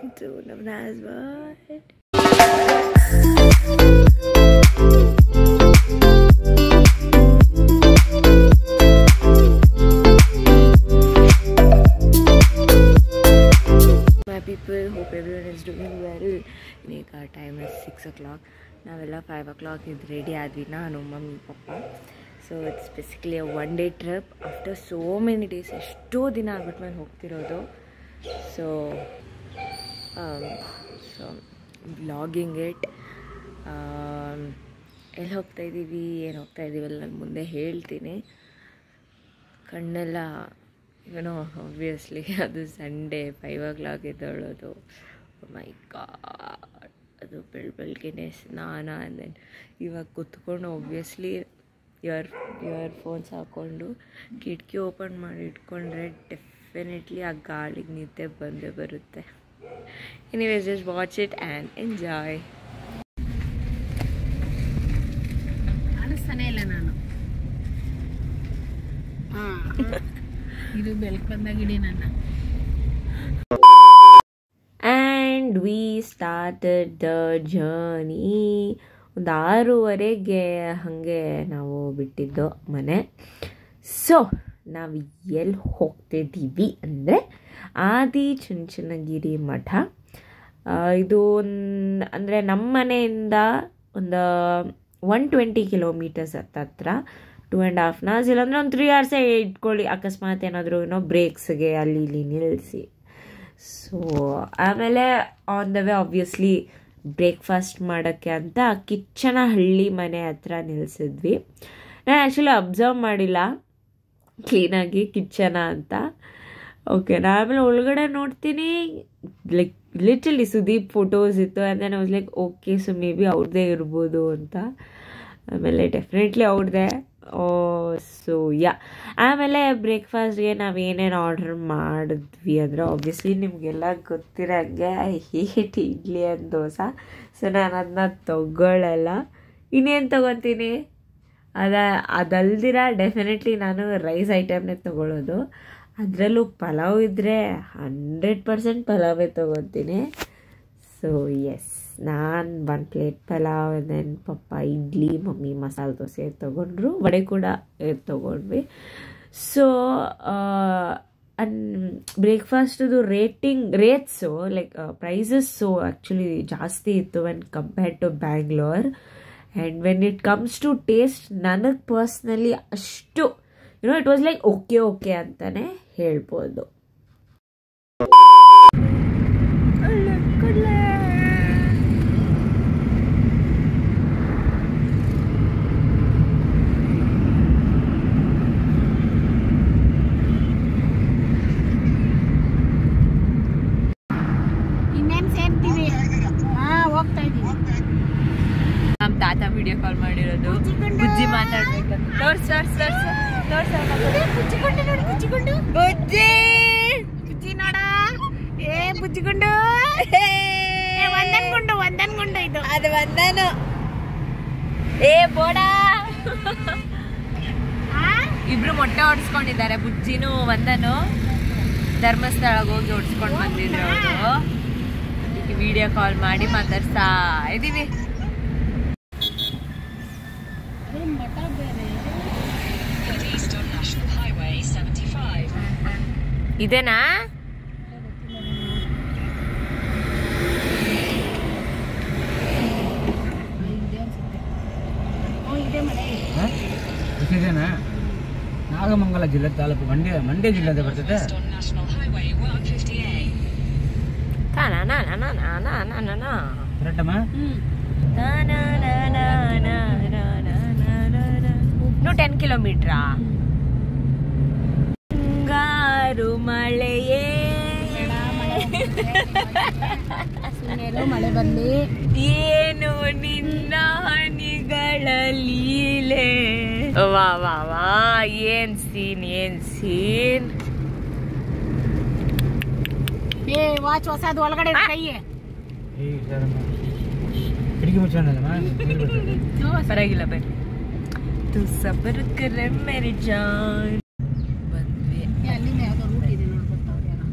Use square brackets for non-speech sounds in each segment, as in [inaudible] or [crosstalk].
Welcome to ನವನಾಸ್ world hope everyone is doing well ಈಗ time is six o'clock ನಾವೆಲ್ಲ five o'clock ಇದು ready ಆದ್ವಿ, ನಾನು, mummy, papa. So it's basically one day trip after so many days ಎಷ್ಟೋ ದಿನ ಆಗ್ಬಿಟ್ಮೇಲೆ ಹೋಗ್ತಿರೋದು. So so blogging it ಎಲ್ಲಿ ಹೋಗ್ತಾ ಇದ್ದೀವಿ ಏನು ಹೋಗ್ತಾ ಇದ್ದೀವಲ್ಲ ನಾನು ಮುಂದೆ ಹೇಳ್ತೀನಿ. ಕಣ್ಣೆಲ್ಲ ಏನೋ ಆಬ್ವಿಯಸ್ಲಿ [laughs] ಅದು ಸಂಡೇ ಫೈವ್ ಓ ಕ್ಲಾಕ್ ಎದ್ದೇಳೋದು ಮೈ ಗಾಡ್ ಅದು ಬೆಳ್ ಬೆಳಗ್ಗೆನೆ ಸ್ನಾನ ದೆನ್ ಇವಾಗ ಕುತ್ಕೊಂಡು ಒಬ್ವಿಯಸ್ಲಿ ಇಯರ್ ಇಯರ್ ಫೋನ್ಸ್ ಹಾಕ್ಕೊಂಡು ಕಿಟಕಿ ಓಪನ್ ಮಾಡಿ ಇಟ್ಕೊಂಡ್ರೆ ಡೆಫಿನೆಟ್ಲಿ ಆ ಗಾಳಿಗೆ ನಿದ್ದೆ ಬಂದೇ ಬರುತ್ತೆ. ಆ್ಯಂಡ್ ಎಂಜಾಯ್ ಕಾಣಿಸ್ತಾನೆ ಇಲ್ಲ ನಾನು. ಹಾ. [laughs] ಇದು ಬೆಳಕು ಬಂದಾಗ ಇಡಿ ನನ್ನ. And we started the journey ಒಂದು ಆರೂವರೆಗೆ ಹಾಗೆ ನಾವು ಬಿಟ್ಟಿದ್ದು ಮನೆ. ಸೊ ನಾವು ಎಲ್ಲಿ ಹೋಗ್ತಿದ್ದೀವಿ ಅಂದರೆ ಆದಿ ಚುಂಚನಗಿರಿ ಮಠ. ಇದು ಅಂದರೆ ನಮ್ಮ ಮನೆಯಿಂದ ಒಂದು ಒನ್ ಟ್ವೆಂಟಿ ಕಿಲೋಮೀಟರ್ಸ್ ಹತ್ತತ್ರ, ಟೂ ಆ್ಯಂಡ್ ಹಾಫ್ ಅವರ್ಸ್, ಇಲ್ಲಾಂದರೆ ಒಂದು ತ್ರೀ ಅವರ್ಸೇ ಇಟ್ಕೊಳ್ಳಿ, ಅಕಸ್ಮಾತ್ ಏನಾದರೂ ಏನೋ ಬ್ರೇಕ್ಸ್ಗೆ ಅಲ್ಲಿ ಇಲ್ಲಿ ನಿಲ್ಲಿಸಿ. ಸೊ ಆಮೇಲೆ on the way obviously breakfast ಮಾಡೋಕ್ಕೆ ಅಂತ ಕಿಚ್ಚನ ಹಳ್ಳಿ ಮನೆ ಹತ್ರ ನಿಲ್ಲಿಸಿದ್ವಿ ನಾನು ಆ್ಯಕ್ಚುಲಿ ಅಬ್ಸರ್ವ್ ಮಾಡಿಲ್ಲ ಕ್ಲೀನಾಗಿ ಕಿಚ್ಚನ ಅಂತ. ಓಕೆ ನಾ ಆಮೇಲೆ ಒಳಗಡೆ ನೋಡ್ತೀನಿ. ಲೈಕ್ ಲಿಟ್ರಲಿ ಸುದೀಪ್ ಫೋಟೋಸ್ ಇತ್ತು and then like okay so maybe ಅವ್ರದ್ದೇ ಇರ್ಬೋದು ಅಂತ. ಆಮೇಲೆ ಡೆಫಿನೆಟ್ಲಿ ಅವ್ರದ್ದೇ ಸೊ ಯಾ ಆಮೇಲೆ ಬ್ರೇಕ್ಫಾಸ್ಟ್ಗೆ ನಾವು ಏನೇನು ಆರ್ಡರ್ ಮಾಡಿದ್ವಿ ಅಂದರೆ ಆಬ್ವಿಯಸ್ಲಿ ನಿಮಗೆಲ್ಲ ಗೊತ್ತಿರೋಂಗೆ I hate idli and dosa. So ನಾನು ಅದನ್ನ ತೊಗೊಳ್ಳಲ್ಲ ಇನ್ನೇನು ತೊಗೊತೀನಿ? ಅದ, ಅದಲ್ದಿರ ಡೆಫಿನೆಟ್ಲಿ ನಾನು ರೈಸ್ ಐಟಮ್ನೇ ತೊಗೊಳ್ಳೋದು ಅದರಲ್ಲೂ ಪಲಾವ್ ಇದ್ದರೆ ಹಂಡ್ರೆಡ್ ಪರ್ಸೆಂಟ್ ಪಲಾವೇ ತೊಗೊತೀನಿ ಸೊ ಎಸ್ ನಾನು one plate pulao then papa idli, mummy masala dosa ತೊಗೊಂಡ್ರು, ವಡೆ ಕೂಡ ತೊಗೊಂಡ್ವಿ. ಸೊ ಅನ್ ಬ್ರೇಕ್ಫಾಸ್ಟದು rating rates like prices actually ಜಾಸ್ತಿ ಇತ್ತು when compared to Bangalore and when it comes to taste ನನಗೆ ಪರ್ಸ್ನಲಿ ಅಷ್ಟು you know it was like okay okay ಅಂತಾನೆ ಹೇಳ್ಬೋದು. ನಮ್ಮ ತಾತ ವಿಡಿಯೋ ಕಾಲ್ ಮಾಡಿರೋದು. ಬುಜ್ಜಿ ಮಾತಾಡ್ಬೇಕಂತ. Sir sir ತೋರ್ಸ್. ಬುಜ್ಜಿಕೊಂಡು ನೋಡಿ. ಬುಜ್ಜಿಕೊಂಡು ಬುಜ್ಜಿ ಬುಜ್ಜಿ ನೋಡ ಏ ಬುಜ್ಜಿಕೊಂಡು ಏ, ಬೋಡಾ? ಇಬ್ರು ಮೊಟ್ಟೆ ಹೊಡ್ಸ್ಕೊಂಡಿದ್ದಾರೆ ಬುಜ್ಜಿನೂ ಒಂದನು ಧರ್ಮಸ್ಥಳಕ್ಕೆ ಹೋಗಿ ಹೊಡ್ಸ್ಕೊಂಡು ಬಂದಿದ್ರು ಅವರು. ವಿಡಿಯೋ ಕಾಲ್ ಮಾಡಿ ಮಾತಾಡ್ಸ್ತಾ ಇದೀವಿ ಏ, ಮಠ ಬೇರೆ ಇದೇನಾ? ಇದೇನಾ ನಾಗಮಂಗಲ ಜಿಲ್ಲೆ ತಾಲೂಕು ಮಂಡ್ಯ ಮಂಡ್ಯ ಜಿಲ್ಲೆ ಬರ್ತದೆ? ಕರೆಕ್ಟಮ್ಮ ಟೆನ್ ಕಿಲೋಮೀಟ್ರಾ ಮುಂಗಾರು ಮಳೆಯೇ ಸುಮ್ಮನೆ ಮಳೆ ಬರ್ಲಿ ಏನು ನಿನ್ನ ಹನಿಗಳ ಲೀಲೆ ವಾ ವಾ ವಾ ಏನ್ ಸೀನ್ ಏನ್ ಸೀನ್ ಏ ವಾಚ್ ಹೊಸದು ಒಳಗಡೆ ಇಡು ಕೈ ಏ ಸರಮ್ಮ ಕಿಟಕಿ ಮುಚ್ಕೊಂಡಲ್ಲಮ್ಮ ನೀರು ಬರ್ತದೆ ಪರವಾಗಿಲ್ಲ ಬನ್ನಿ ತು ಸಬರ್ ಕರೆ ಮೇರಿ ಜಾನ್ ಬಂದ್ವಿ ಅಲ್ಲಿಂದ ಯಾವ್ದೋ ರೂಟ್ ಇದೆ ನೋಡ್ಕೊತಾವ್ರೆ ಯಾರೋ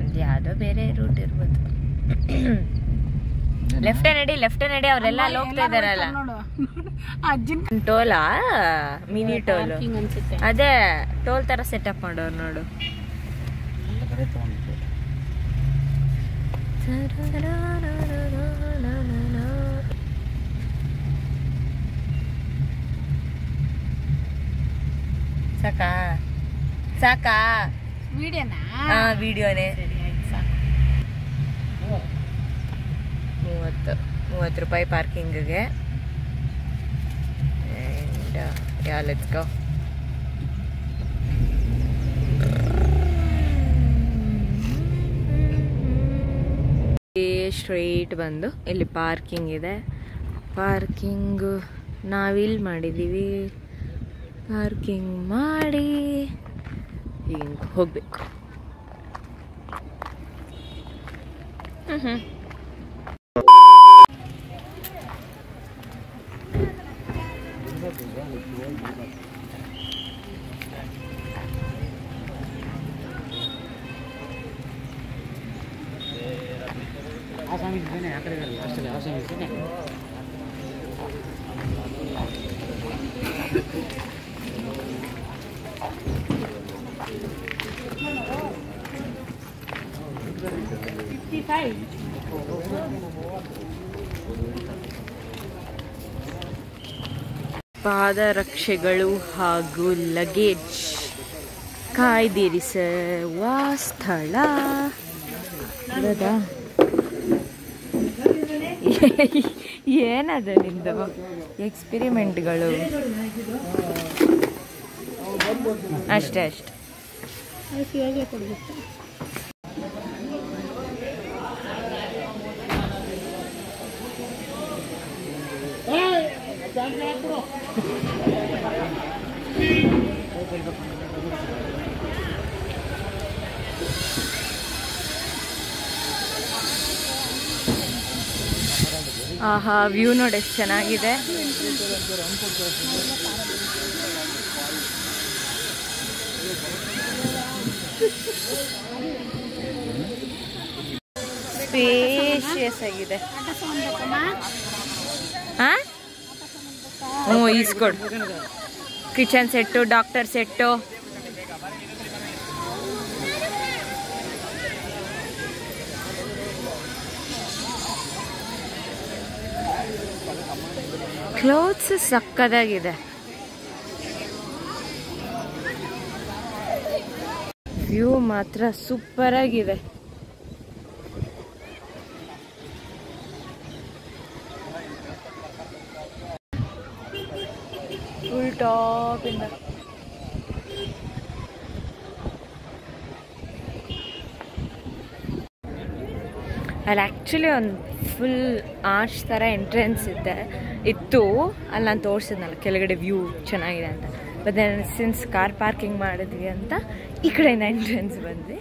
ಅದು ಯಾವುದೋ ಬೇರೆ ರೂಟ್ ಇರ್ಬೋದು. ಲೆಫ್ಟ್ ನಡಿ ಲೆಫ್ಟ್ ನಡಿ ಅವರೆಲ್ಲ ಅಲ್ಲಿ ಹೋಗ್ತಾ ಇದಾರಲ್ಲ. ಅಜ್ಜಿನ ಟೋಲಾ? Mini toll. ಅದೇ ಟೋಲ್ ತರ ಸೆಟಪ್ ಮಾಡೋರು ನೋಡು. ಸಾಕಾ? ಸಾಕಾ? ವಿಡಿಯೋನಾ ವಿಡಿಯೋನೇ ಸರಿ ಆಯ್ತು ಸಾಕು ಮೂವತ್ತು ಮೂವತ್ತು ರೂಪಾಯಿ ಪಾರ್ಕಿಂಗಿಗೆ. And ya let's go straight ಬಂದು ಇಲ್ಲಿ ಪಾರ್ಕಿಂಗ್ ಇದೆ. ಪಾರ್ಕಿಂಗು ನಾವಿಲ್ಲಿ ಮಾಡಿದ್ದೀವಿ ಪಾರ್ಕಿಂಗ್ ಮಾಡಿ ಹಿಂಗೆ ಹೋಗಬೇಕು. ಹ್ಞೂ ಹ್ಞೂ ಆ ಸ್ವಾಮಿ ಇದ್ದೇನೆ ಆ ಕಡೆ ಇರಲ್ಲ ಅಷ್ಟೇ ಆ ಸ್ವಾಮಿ ಪಾದರಕ್ಷೆಗಳು ಹಾಗೂ ಲಗೇಜ್ ಕಾಯ್ದಿರಿಸುವ ಸ್ಥಳ. ಏನದ ನಿಂದು ಎಕ್ಸ್ಪಿರಿಮೆಂಟ್ಗಳು ಅಷ್ಟೇ ಅಷ್ಟೆ. ಆಹಾ ವ್ಯೂ ನೋಡಿ ಎಷ್ಟು ಚೆನ್ನಾಗಿದೆ. ಸ್ಪೇಷಿಯಸ್ ಆಗಿದೆ. ಹಾ ಹ್ಞೂ ಈಸ್ಕೊಡು kitchen set doctor set. Clothes ಸಕ್ಕದಾಗಿದೆ. View ಮಾತ್ರ ಸೂಪರ್ ಆಗಿದೆ the ಅಲ್ಲಿ ಆ್ಯಕ್ಚುಲಿ ಒಂದು ಫುಲ್ ಆರ್ಚ್ ಥರ ಎಂಟ್ರೆನ್ಸ್ ಇದೆ. ಇತ್ತು. ಅಲ್ಲಿ ನಾನು ತೋರಿಸಿದ್ನಲ್ಲ, ಕೆಳಗಡೆ ವ್ಯೂ ಚೆನ್ನಾಗಿದೆ ಅಂತ. But then since car parking ಮಾಡಿದ್ವಿ ಅಂತ, ಈ ಕಡೆಯಿಂದ ಎಂಟ್ರೆನ್ಸ್ ಬಂದ್ವಿ.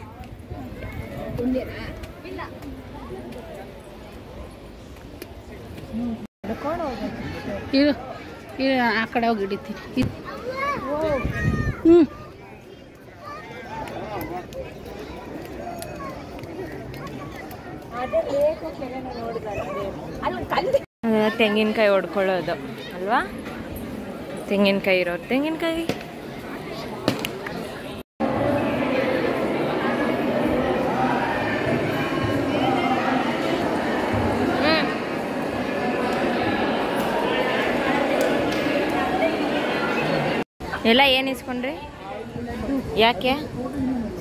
ಇದು ಆ ಕಡೆ ಹೋಗಿ ಹಿಡಿತೀನಿ. ಹ್ಞೂ ತೆಂಗಿನಕಾಯಿ ಹೊಡ್ಕೊಳ್ಳೋದು ಅಲ್ವಾ? ತೆಂಗಿನಕಾಯಿ ಇರೋದು. ತೆಂಗಿನಕಾಯಿ. ಎಲ್ಲ ಏನು ಇಸ್ಕೊಂಡ್ರಿ? ಯಾಕೆ?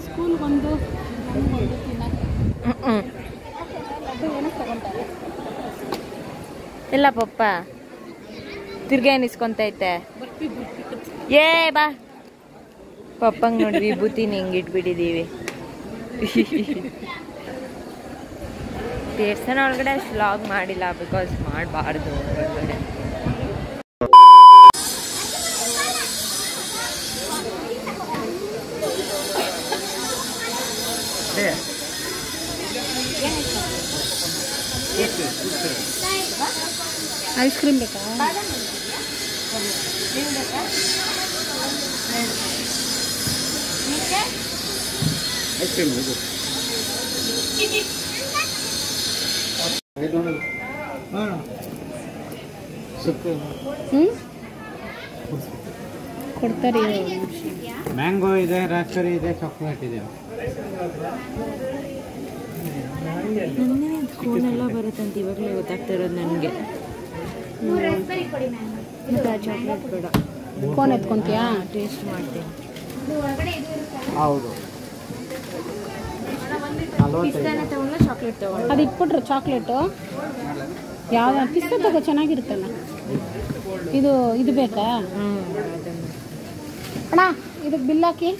ಸ್ಕೂಲ್ ಬಂದು ಇಲ್ಲ ಪಪ್ಪ. ತಿರ್ಗಾ ಏನು ಇಸ್ಕೊಂತೈತೆ ಏ ಬಾ. ಪಪ್ಪಂಗೆ ನೋಡಿ ವಿಭೂತಿನ ಹಿಂಗೆ ಇಟ್ಬಿಟ್ಟಿದ್ದೀವಿ ದೇವಸ್ಥಾನ ಒಳಗಡೆ ಅಷ್ಟು ಮಾಡಿಲ್ಲ ಬಿಕಾಸ್ ಮಾಡಬಾರ್ದು. ಒಳಗಡೆ ಐಸ್ ಕ್ರೀಮ್ ಬೇಕಾ ಐಸ್ ಕ್ರೀಮ್ ಇದು ಹ್ಞೂ ಕೊಡ್ತಾರೆ ಮ್ಯಾಂಗೋ ಇದೆ ರಾಸ್ಬೆರಿ ಇದೆ ಚಾಕ್ಲೇಟ್ ಇದೆ. ಕೋನೆಲ್ಲ ಬರುತ್ತಂತ ಇವಾಗಲೇ ಗೊತ್ತಾಗ್ತಾ ಇರೋದು ನನಗೆ. ಚಾಕ್ಲೇಟ್ ಬೇಡ. ಕೋನ್ ಎತ್ಕೊಂತೀಯಾ? ಟೇಸ್ಟ್ ಮಾಡ್ತೀನಿ. ಹೌದು. ಚಾಕ್ಲೇಟ್ ತಗೊಂಡು ಅದು ಇಟ್ಬಿಟ್ರು ಚಾಕ್ಲೇಟು ಯಾವ ಪಿಸ್ತಾ ತಗೋ ಚೆನ್ನಾಗಿರುತ್ತಲ್ಲ? ಇದು ಇದು ಬೇಕಾ? ಹ್ಞೂ ಅಣ್ಣ ಇದಕ್ಕೆ ಬಿಲ್ ಹಾಕಿ?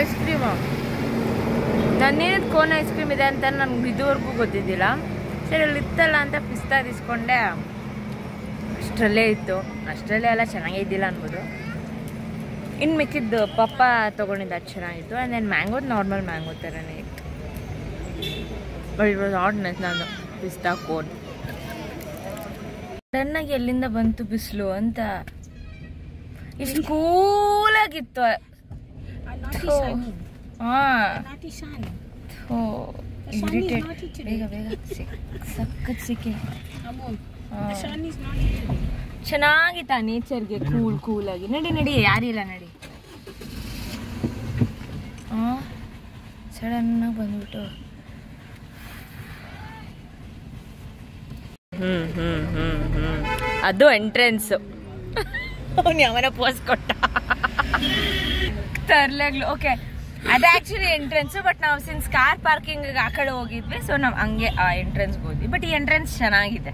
ಐಸ್ ಕ್ರೀಮು ನನ್ನೇನದು ಕೋನ್ ಐಸ್ ಕ್ರೀಮ್ ಇದೆ ಅಂತ ನನ್ಗೆ ಇದುವರೆಗೂ ಗೊತ್ತಿದ್ದಿಲ್ಲ. ಸರಿ ಅಲ್ಲಿ ಇತ್ತಲ್ಲ ಅಂತ ಪಿಸ್ತಾ ಇಸ್ಕೊಂಡೆ ಅಷ್ಟರಲ್ಲೇ ಇತ್ತು. ಅಷ್ಟರಲ್ಲೇ ಎಲ್ಲ ಚೆನ್ನಾಗೇ ಇದ್ದಿಲ್ಲ ಅನ್ಬೋದು. ಇನ್ನು ಮಿಕ್ಕಿದ್ದು ಪಪ್ಪ ತೊಗೊಂಡಿದ್ದು ಅದು ಚೆನ್ನಾಗಿತ್ತು. ಆ್ಯಂಡ್ ದೆನ್ ಮ್ಯಾಂಗೋದು ನಾರ್ಮಲ್ ಮ್ಯಾಂಗೋ ಥರನೇ ಇತ್ತು. But it was not nice ನಾನು. ಪಿಸ್ತಾ ಕೋನ್ ಸಡನ್ನಾಗಿ ಎಲ್ಲಿಂದ ಬಂತು ಬಿಸಿಲು ಅಂತ. ಇಷ್ಟು ಕೂಲಾಗಿತ್ತು. ಆಗಿತ್ತು ಸಖತ್ ಸಿಕ್ಕಿ. ಚೆನ್ನಾಗಿತ್ತ ನೇಚರ್ಗೆ ಕೂಲ್, ಕೂಲಾಗಿ. ನಡಿ ನಡಿ, ಯಾರಿಲ್ಲ, ನಡಿ. ಸಡನ್ನಾಗಿ ಬಂದ್ಬಿಟ್ಟು. ಹ್ಞೂ ಹ್ಞೂ ಹ್ಞೂ ಹ್ಞೂ ಅದು ಎಂಟ್ರೆನ್ಸು ಅವ್ನು ಯಾವನ ಪೋಸ್ ಕೊಟ್ಟ. ತರ್ಲಾಗ್ಲು ಓಕೆ ಅದು ಆಕ್ಚುಲಿ ಎಂಟ್ರೆನ್ಸ್ ಬಟ್ ನಾವು ಸಿನ್ಸ್ ಕಾರ್ ಪಾರ್ಕಿಂಗ್ ಆ ಕಡೆ ಹೋಗಿದ್ವಿ ಸೊ ನಾವು ಹಂಗೆ ಆ ಎಂಟ್ರೆನ್ಸ್ ಹೋದ್ವಿ. ಬಟ್ ಈ ಎಂಟ್ರೆನ್ಸ್ ಚೆನ್ನಾಗಿದೆ.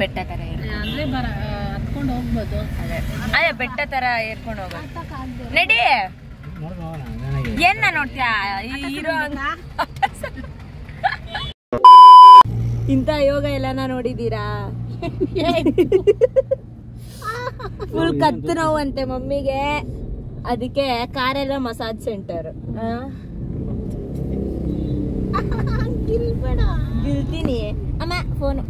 ಬೆಟ್ಟ ತರ ಇದೆ ಅಂದರೆ ಬರ ಹತ್ಕೊಂಡು ಹೋಗ್ಬೋದು. ಅದೇ. ಅದೇ ಬೆಟ್ಟ ತರ ಏರ್ಕೊಂಡು ಹೋಗೋದು. ನಡಿ. ಏನ ನೋಡ್ತೀಯ? ಹೀರೋ ಇಂಥ ಯೋಗ ಎಲ್ಲಾನ ನೋಡಿದೀರಾ ಫುಲ್ [laughs] ಕತ್ತು ನೋವು ಅಂತೆ ಮಮ್ಮಿಗೆ. ಅದಕ್ಕೆ ಕಾರೆಲ್ಲ ಮಸಾಜ್ ಸೆಂಟರ್. ಗಿಲ್ತೀನಿ. ಅಮ್ಮ ಫೋನು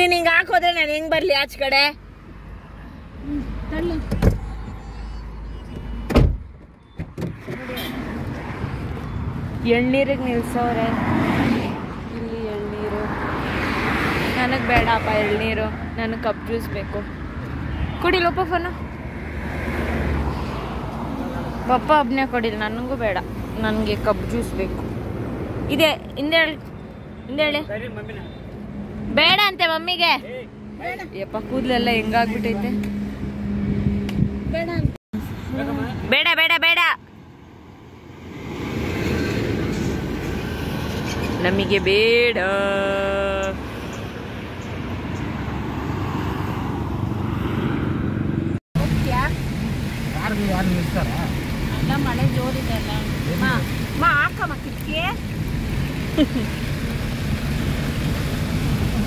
ನೀನ್ ಹಿಂಗ್ ಹಾಕೋದ್ರೆ ನಾನು ಹೆಂಗ್ ಬರ್ಲಿ ಆಚ ಕಡೆ? ಎಳ್ನೀರಿಗೆ ನಿಲ್ಸವ್ರೆ ಇಲ್ಲಿ ಎಳ್ನೀರು. ನನಗೆ ಬೇಡಪ್ಪ ಎಳ್ನೀರು. ನನಗೆ ಕಪ್ ಜ್ಯೂಸ್ ಬೇಕು. ಕುಡಿಲಪ್ಪ ಫೋನು. ಪಪ್ಪ ಒಬ್ಬನೇ ಕೊಡಿಲ್ಲ. ನನಗೂ ಬೇಡ. ನನಗೆ ಕಪ್ ಜ್ಯೂಸ್ ಬೇಕು. ಇದೆ ಹಿಂದೆ ಹಿಂದೇಳಿ ಬೇಡ ಅಂತೆ ಮಮ್ಮಿಗೆ. ಯಪ್ಪ ಕೂದಲೆಲ್ಲ ಹೆಂಗಾಗ್ಬಿಟ್ಟೈತೆ ಬೇಡ ಬೇಡ ಬೇಡ ನಮಗೆ ಬೇಡ. ಯಾರು ಯಾರು ನಿಲ್ತಾರ ಅಲ್ಲ ಮಳೆ ಜೋರಿದೆ ಅಲ್ಲ ಹಾಕಮ್ಮ ಕಿಟಕಿ. [laughs]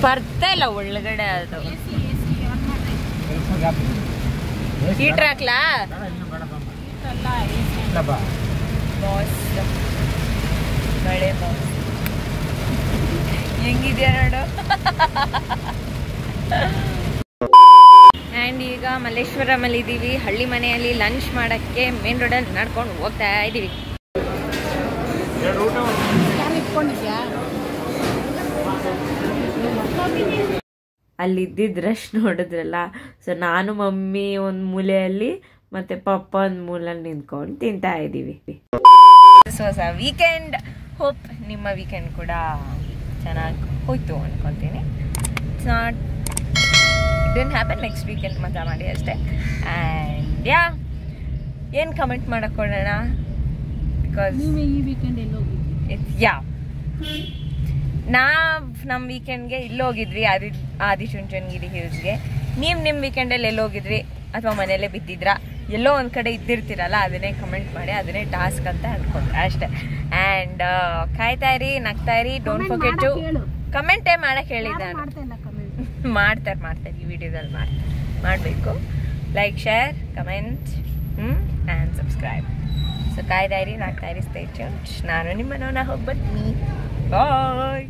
ಬರ್ತಾ ಇಲ್ಲ ಒಳಗಡೆ ಅದು. ಹೀಟ್ರ್ ಹಾಕ್ಲಾ? ಮಳೆ ಬಾಸ್ ಹೆಂಗಿದ್ಯಾ ನೋಡು? ಆ್ಯಂಡ್ ಈಗ ಮಲ್ಲೇಶ್ವರಮಲ್ಲಿ ಇದ್ದೀವಿ ಹಳ್ಳಿ ಮನೆಯಲ್ಲಿ ಲಂಚ್ ಮಾಡೋಕ್ಕೆ ಮೇನ್ ರೋಡಲ್ಲಿ ನಡ್ಕೊಂಡು ಹೋಗ್ತಾ ಇದ್ದೀವಿ. ಅಲ್ಲಿದ್ದಿದ್ದ ರಶ್ ನೋಡಿದ್ರಲ್ಲ? ಸೊ ನಾನು ಮಮ್ಮಿ ಒಂದು ಮೂಲೆಯಲ್ಲಿ ಮತ್ತೆ ಪಪ್ಪ ಒಂದು ಮೂಲೆಯಲ್ಲಿ ನಿಂತ್ಕೊಂಡು ತಿಂತಾ ಇದ್ದೀವಿ. ಸೊ ಸ ವೀಕೆಂಡ್ ಹೋಪ್ ನಿಮ್ಮ ವೀಕೆಂಡ್ ಕೂಡ ಚೆನ್ನಾಗಿ ಹೋಯ್ತು ಅಂದ್ಕೊತೀನಿ it's not then happen next weekend ಮಜಾ ಮಾಡಿ ಅಷ್ಟೇ. ಆ್ಯಂಡ್ ಯಾ ಏನು ಕಮೆಂಟ್ ಮಾಡೋಕ್ಕೋಣ ಬಿಕಾಸ್ ಈ ವೀಕೆಂಡ್ ಇಟ್ಸ್ ಯಾ ನಾವು ನಮ್ಮ ವೀಕೆಂಡ್ಗೆ ಇಲ್ಲೋಗಿದ್ವಿ ಆದಿ ಆದಿಚುಂಚನಗಿರಿ ಹಿಲ್ಸ್ಗೆ ನೀವು ನಿಮ್ಮ ವೀಕೆಂಡಲ್ಲಿ ಎಲ್ಲೋಗಿದ್ವಿ ಹೋಗಿದ್ರಿ? ಅಥವಾ ಮನೇಲೆ ಬಿದ್ದಿದ್ರಾ? ಎಲ್ಲೋ ಒಂದು ಕಡೆ ಇದ್ದಿರ್ತೀರಲ್ಲ ಅದನ್ನೇ ಕಮೆಂಟ್ ಮಾಡಿ ಅದನ್ನೇ ಟಾಸ್ಕ್ ಅಂತ ಅನ್ಕೊಂಡ್ರೆ ಅಷ್ಟೇ. ಆ್ಯಂಡ್ ಕಾಯ್ತಾ ಇರಿ ನಗ್ತಾ ಇರಿ ಡೋಂಟ್ ಫೋಕೆಟ್ ಟು. ಕಮೆಂಟೇ ಮಾಡಕ್ಕೆ ಹೇಳಿದ್ದೆ ನಾನು. [laughs] ಮಾಡ್ತಾರೆ ಮಾಡ್ತಾರೆ ಈ ವಿಡಿಯೋದಲ್ಲಿ ಮಾಡ್ತಾರೆ. ಮಾಡಬೇಕು. ಲೈಕ್ ಶೇರ್ ಕಮೆಂಟ್ ಹ್ಞೂ ಆ್ಯಂಡ್ ಸಬ್ಸ್ಕ್ರೈಬ್ ಸೊ ಕಾಯ್ತಾ ಇರಿ ನಾಗ್ತಾ ಇರಿ ಸ್ಟೇ ನಾನು ನಿಮ್ಮ ನೋನ ಹೋಗಿ ಬನ್ನಿ ಬಾಯ್